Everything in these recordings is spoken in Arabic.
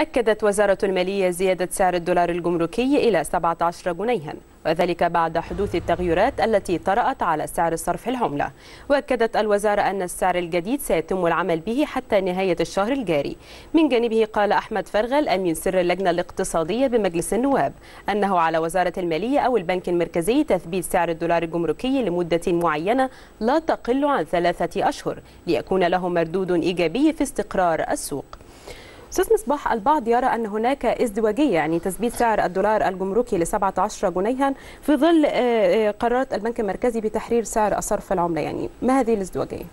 أكدت وزارة المالية زيادة سعر الدولار الجمركي إلى 17 جنيها وذلك بعد حدوث التغيرات التي طرأت على سعر صرف العملة. وأكدت الوزارة أن السعر الجديد سيتم العمل به حتى نهاية الشهر الجاري. من جانبه قال أحمد فرغل أمين سر اللجنة الاقتصادية بمجلس النواب أنه على وزارة المالية أو البنك المركزي تثبيت سعر الدولار الجمركي لمدة معينة لا تقل عن ثلاثة أشهر ليكون له مردود إيجابي في استقرار السوق. أستاذ مصباح البعض يرى أن هناك ازدواجية يعني تثبيت سعر الدولار الجمركي ل 17 جنيها في ظل قرارات البنك المركزي بتحرير سعر صرف العملة يعني ما هذه الازدواجية؟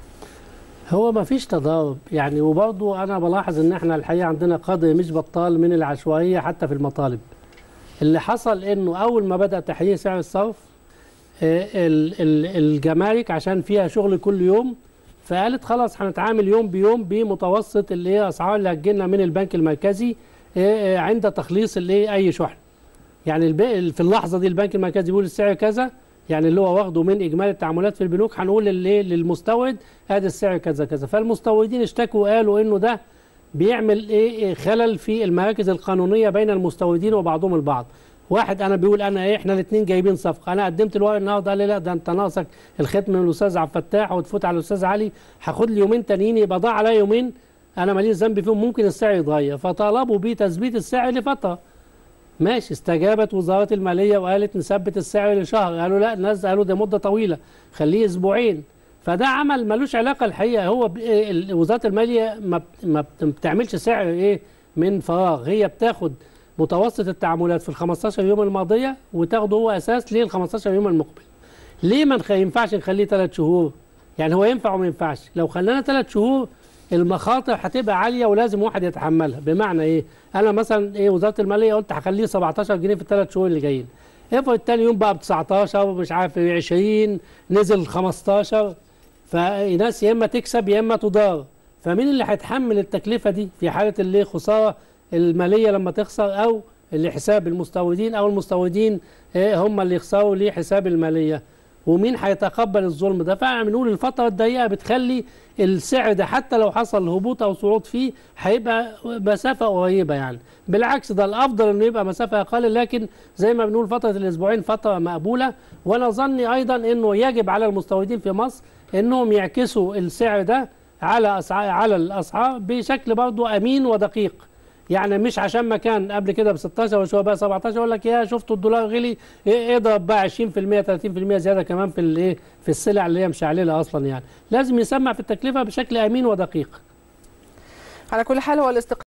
هو ما فيش تضارب يعني وبرضه أنا بلاحظ إن إحنا الحقيقة عندنا قدر مش بطال من العشوائية حتى في المطالب. اللي حصل إنه أول ما بدأ تحرير سعر الصرف الجمارك عشان فيها شغل كل يوم فقالت خلاص هنتعامل يوم بيوم بمتوسط اللي هي أسعار اللي هتجيلنا من البنك المركزي عند تخليص اللي أي شحن. يعني في اللحظة دي البنك المركزي بيقول السعر كذا يعني اللي هو واخده من إجمالي التعاملات في البنوك هنقول للمستورد أدي السعر كذا كذا فالمستوردين اشتكوا وقالوا إنه ده بيعمل إيه خلل في المراكز القانونية بين المستوردين وبعضهم البعض. واحد أنا بيقول أنا إيه إحنا الاثنين جايبين صفقة. أنا قدمت الورق النهارده قال لي لا ده أنت ناقصك الختم من الأستاذ عبد الفتاح وتفوت على الأستاذ علي. هاخد لي يومين تانيين يبقى ضاع عليا يومين. أنا ماليش ذنب فيهم ممكن السعر يتغير فطالبوا بتثبيت السعر لفترة. ماشي استجابت وزارة المالية وقالت نثبت السعر لشهر. قالوا لا الناس قالوا ده مدة طويلة. خليه أسبوعين. فده عمل ملوش علاقة الحقيقة. هو وزارة المالية ما بتعملش سعر إيه من فراغ. هي بتاخد متوسط التعاملات في ال 15 يوم الماضية وتاخده هو أساس لل 15 يوم المقبل. ليه ما ينفعش نخليه ثلاث شهور؟ يعني هو ينفع وما ينفعش، لو خلينا ثلاث شهور المخاطر هتبقى عالية ولازم واحد يتحملها، بمعنى إيه؟ أنا مثلا إيه وزارة الماليه قلت هخليه 17 جنيه في الثلاث شهور اللي جايين. افرض تاني يوم بقى ب 19 ومش عارف 20 نزل 15 فناس يا إما تكسب يا إما تضار. فمين اللي هيتحمل التكلفة دي في حالة اللي خسارة المالية لما تخسر أو لحساب المستوردين أو المستوردين هم اللي يخسروا لحساب المالية. ومين هيتقبل الظلم ده؟ فاحنا بنقول الفترة الضيقة بتخلي السعر ده حتى لو حصل هبوط أو صعود فيه هيبقى مسافة قريبة يعني. بالعكس ده الأفضل إنه يبقى مسافة أقل لكن زي ما بنقول فترة الأسبوعين فترة مقبولة. وأنا ظني أيضا إنه يجب على المستوردين في مصر إنهم يعكسوا السعر ده على اسعار على الأسعار بشكل برضه أمين ودقيق. يعني مش عشان ما كان قبل كده ب 16 وشوية بقى 17 يقول لك يا شفتوا الدولار غلي اضرب بقى 20% 30% زيادة كمان في الايه في السلع اللي هي مشعلله أصلا يعني. لازم يسمع في التكلفة بشكل أمين ودقيق. على كل حال هو الاستقرار